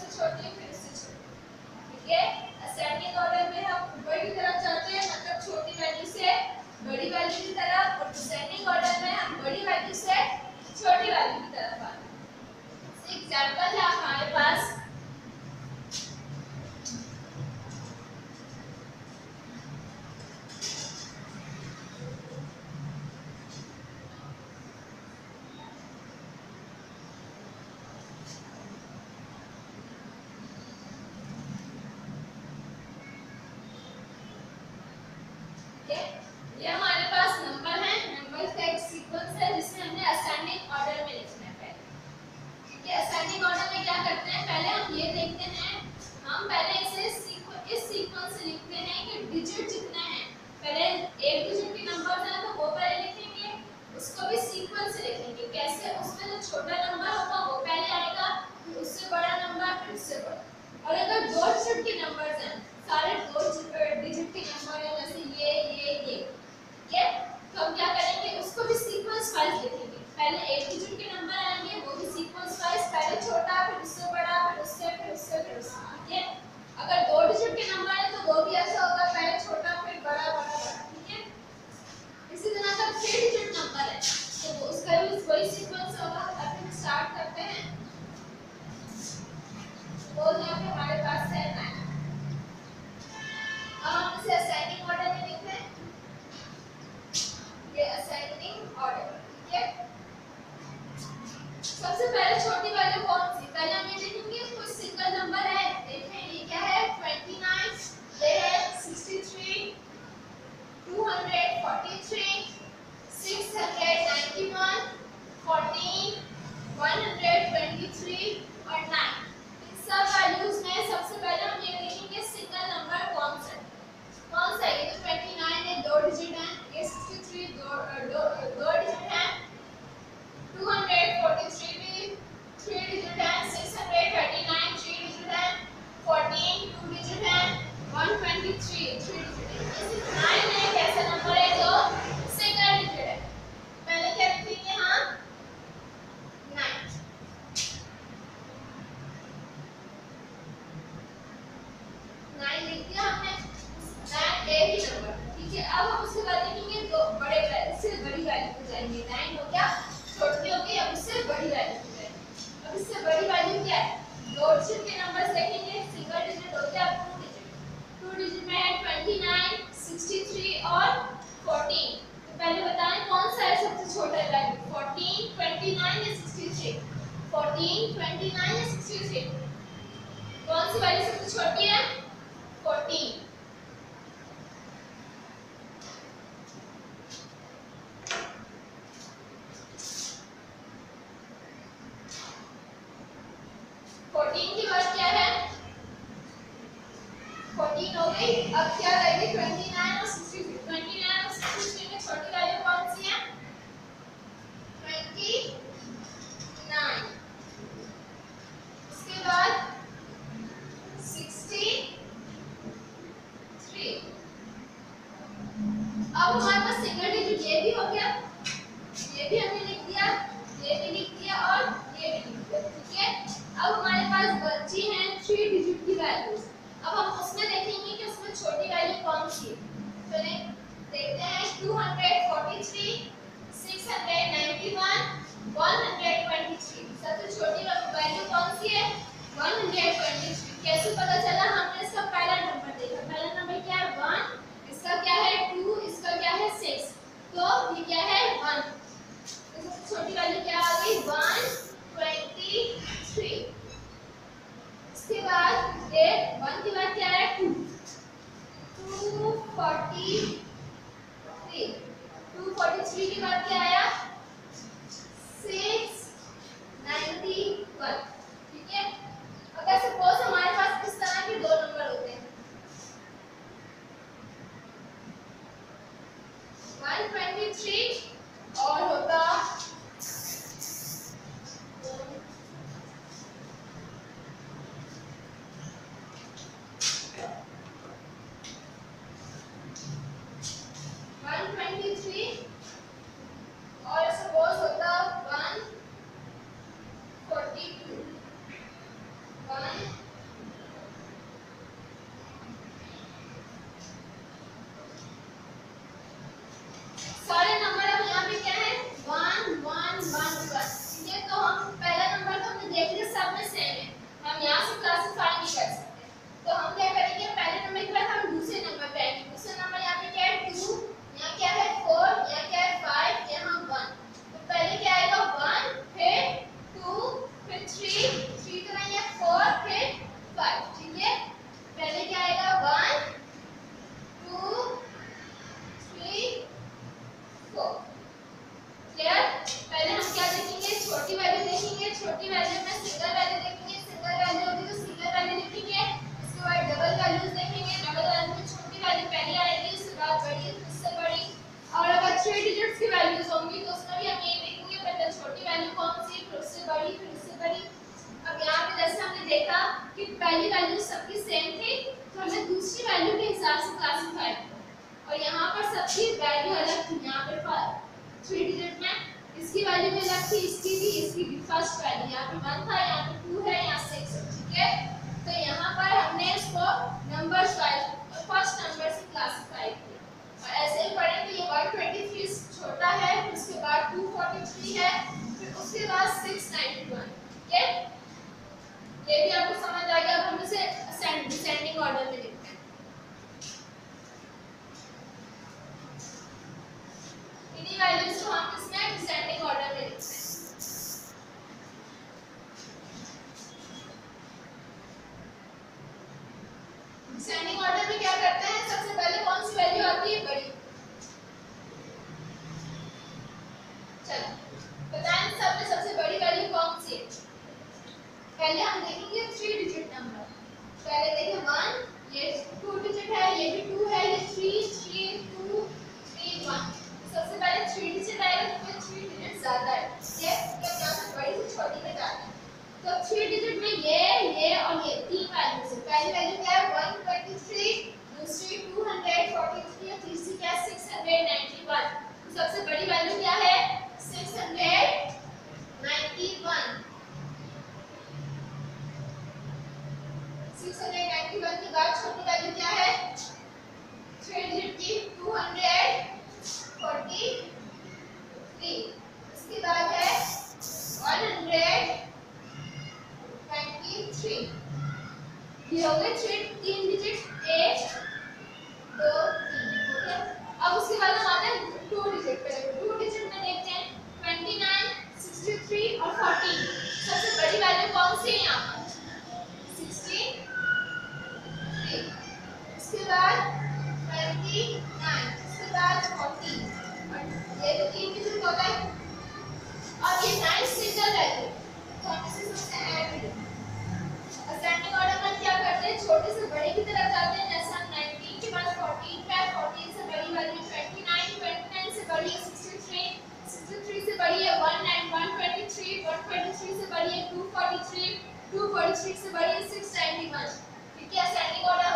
सबसे छोटी फिर से छोटी ठीक है? असेंडिंग ऑर्डर में हम ऊपर की तरफ़ जाते हैं मतलब छोटी वैल्यू से बड़ी वैल्यू की तरफ़, और डिसेंडिंग ऑर्डर में हम बड़ी वैल्यू से छोटी वैल्यू की तरफ़ आते हैं। एग्जांपल है 43, 600. 这边。पहली वैल्यू सबकी सेम थी तो हमने दूसरी वैल्यू के हिसाब से क्लासिफाई किया और यहाँ पर सबकी वैल्यू अलग थी। यहाँ पे थ्री डिजिट में इसकी वैल्यू अलग थी, इसकी भी इसकी भी। फ़र्स्ट वैल्यू यहाँ पे वन था यहाँ पे टू है यहाँ सिक्स है ठीक है तो यहाँ पर हमने इसको नंबर वाइज फ़र्स्ट नंबर से क्लासिफाई किया और ऐसे ही पढ़े तो ये वन ट्वेंटी थ्री छोटा है उसके बाद टू फोर्टी थ्री है फिर उसके बाद सिक्स नाइन्टी वन ठीक है ये भी आपको समझ आ गया अब हम इसे डिसेंडिंग ऑर्डर में लिखते हैं इन्हीं वैल्यूज़ को हम इसमें डिसेंडिंग ऑर्डर में लिखते हैं डिसेंडिंग ऑर्डर में क्या करते हैं सबसे पहले कौन सी वैल्यू आती है बड़ी चलो बताएँ सबसे सबसे बड़ी वैल्यू कौन सी है पहले हम देखेंगे थ्री डिजिट नंबर पहले देखें वन ये टू डिजिट है ये भी टू है ये three three two three one सबसे पहले थ्री डिजिट आएगा तो थ्री डिजिट ज़्यादा है ये क्या क्या से बड़ी से छोटी में जाना तो थ्री डिजिट में ये ये और ये, तीन वैल्यू है पहली वैल्यू क्या है? वन ट्वेंटी थ्री दूसरी टू हंड्रेड फोर्टी थ्री और तीसरी क्या है? सिक्स हंड्रेड नाइन्टी वन सबसे बड़ी वैल्यू क्या है सिक्स हंड्रेड नाइन्टी वन 691 के बाद छोटी वैल्यू क्या है 3 डिजिट की 243 इसके बाद है 123 ये हो तीन डिजिट एक दो, तीन अब उसके बाद हम आते हैं टू डिजिट पे। टू डिजिट में देखते हैं 29 63 और 14 सबसे बड़ी वैल्यू कौन सी है यहाँ पर? इसके बाद ट्वेंटी नाइन इसके बाद फोर्टी ये तो तीन डिजिट हो गए और ये नाइन सिंगल वैल्यू तो हम इसे हैं ऐड असेंडिंग ऑर्डर में क्या करते हैं? छोटे से बड़े की तरफ़ जाते हैं, जैसे हम 19 के बाद 14 पे 14 से बड़ी वैल्यू 29 29 से बड़ी है 63 63 से बड़ी है 19 123 123 से बड़ी है 243 243 से बड़ी है 691 क्योंकि असेंडिंग ऑर्डर